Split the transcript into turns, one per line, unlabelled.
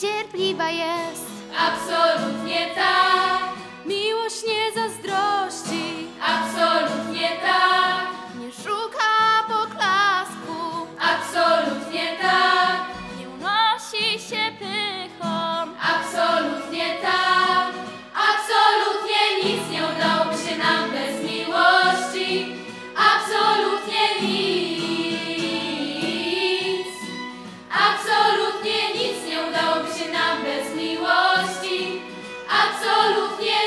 cierpliwa jest,
Absolutnie tak.